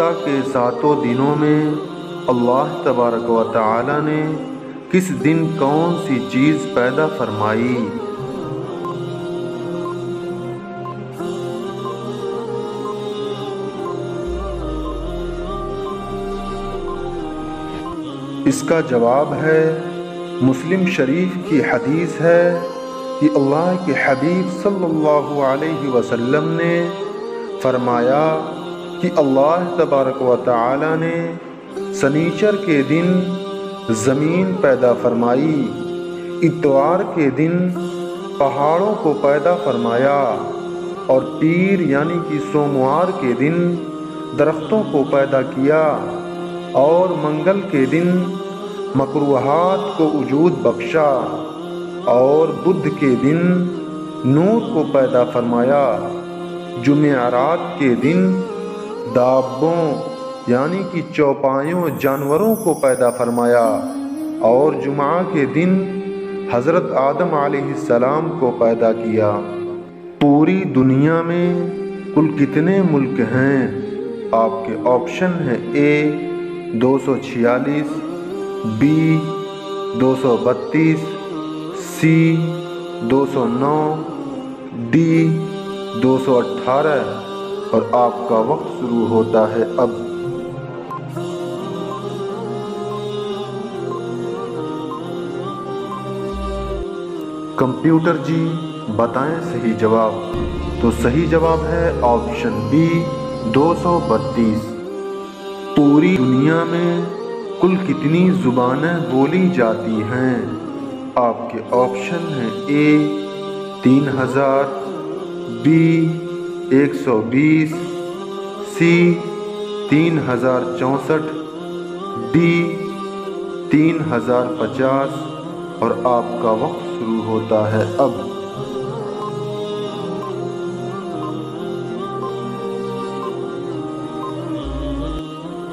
सातों दिनों में अल्लाह तबारक व ताली ने किस दिन कौन सी चीज़ पैदा फरमाई? इसका जवाब है, मुस्लिम शरीफ की हदीस है कि अल्लाह के हबीब सल्लल्लाहु अलैहि वसल्लम ने फरमाया कि अल्लाह तबारक व ने सनीचर के दिन ज़मीन पैदा फरमाई, इतवार के दिन पहाड़ों को पैदा फरमाया और पीर यानी कि सोमवार के दिन दरख्तों को पैदा किया और मंगल के दिन मकरूहात को वजूद बख्शा और बुध के दिन नूर को पैदा फरमाया। जुमेरात के दिन दाबों यानी कि चौपायों जानवरों को पैदा फरमाया। और जुमा के दिन हज़रत आदम सलाम को पैदा किया। पूरी दुनिया में कुल कितने मुल्क हैं? आपके ऑप्शन हैं ए, दो सौ छियालीस, बी, दो सौ बत्तीस, सी, दो सौ नौ, डी, दो सौ अट्ठारह और आपका वक्त शुरू होता है अब। कंप्यूटर जी, बताएँ सही जवाब। तो सही जवाब है ऑप्शन बी, दो सौ बत्तीस। पूरी दुनिया में कुल कितनी ज़ुबानें बोली जाती हैं? आपके ऑप्शन हैं ए, तीन हज़ार, बी एक सौ बीस सी तीन हज़ार चौंसठ डी तीन हज़ार पचास और आपका वक्त शुरू होता है अब।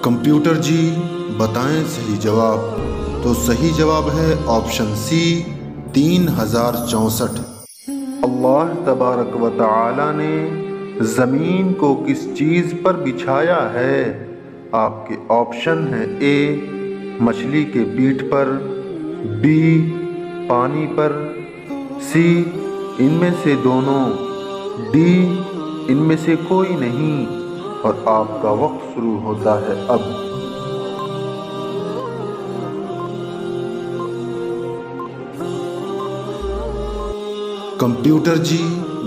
कंप्यूटर जी बताएँ सही जवाब। तो सही जवाब है ऑप्शन सी तीन हज़ार चौंसठ। अल्लाह तबारक व ताली ने ज़मीन को किस चीज़ पर बिछाया है? आपके ऑप्शन हैं ए, मछली के पीठ पर, बी, पानी पर, सी, इनमें से दोनों, डी, इनमें से कोई नहीं, और आपका वक्त शुरू होता है अब। कंप्यूटर जी,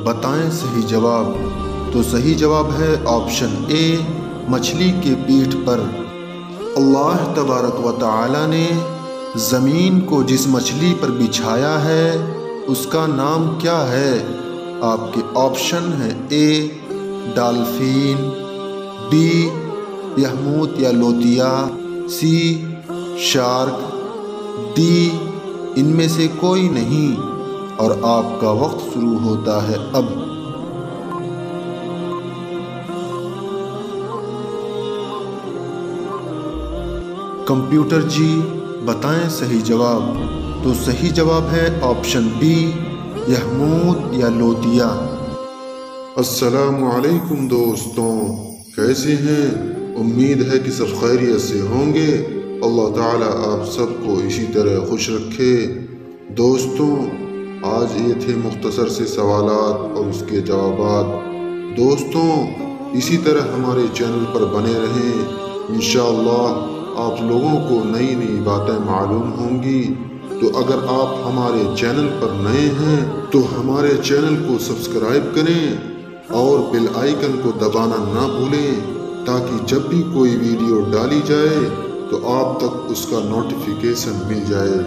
बताएँ सही जवाब। तो सही जवाब है ऑप्शन ए, मछली के पीठ पर। अल्लाह तबारक व ताली ने ज़मीन को जिस मछली पर बिछाया है, उसका नाम क्या है? आपके ऑप्शन हैं ए, डाल्फिन, बी, यहमूत या लोतिया, सी, शार्क, डी, इनमें से कोई नहीं। और आपका वक्त शुरू होता है अब। कंप्यूटर जी, बताएँ सही जवाब। तो सही जवाब है ऑप्शन बी, यहमूद या लोतिया असलकुम दोस्तों, कैसे हैं? उम्मीद है कि सब खैरियत से होंगे। अल्लाह ताला आप सबको इसी तरह खुश रखे। दोस्तों, आज ये थे मुख्तसर से सवाल और उसके जवाब दोस्तों, इसी तरह हमारे चैनल पर बने रहें। इन आप लोगों को नई नई बातें मालूम होंगी तो अगर आप हमारे चैनल पर नए हैं तो हमारे चैनल को सब्सक्राइब करें और बेल आइकन को दबाना ना भूलें, ताकि जब भी कोई वीडियो डाली जाए तो आप तक उसका नोटिफिकेशन मिल जाए।